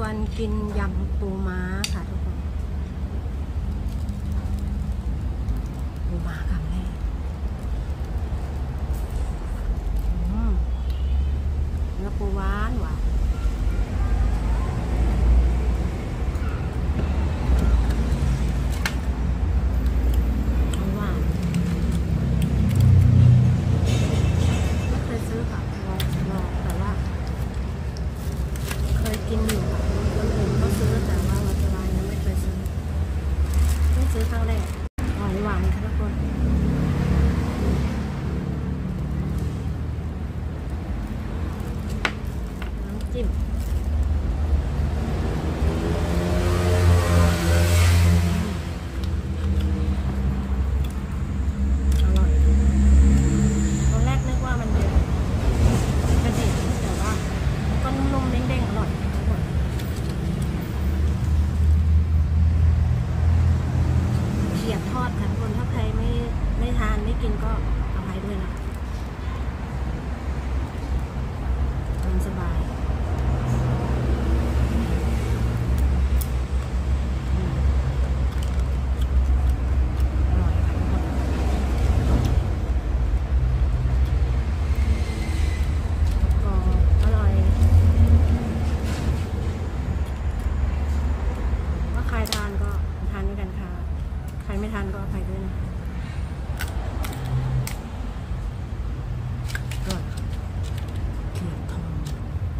วนกินยำปูม้าค่ะทุกคนปูม้าคำแรกอืมเนื้อปูหวานหวานหวานไม่เคยซื้อค่ะลองลองแต่ว่า เคยกินอยู่ค่ะคนอื่นก็ซื้อแต่ว่าวัตวายยังไม่เคยซื้อเพิ่งซื้อครั้งแรกหวานหวานๆค่ะทุกคนน้ำจิ้มอร่อยตอนแรกนึกว่ามันเยอะไม่เผ็ดแต่ว่า ก็นุ่มๆเด้งๆอร่อยทุกคนเขียดทอดค่ะทุกคนถ้าใครไม่่กินก็อภัยด้วยนะทานสบายอร่อยค่ทุกคนก็อร่อยถ้าใครทานก็ทานด้วยกันค่ะ ใครไม่ทานก็อภัย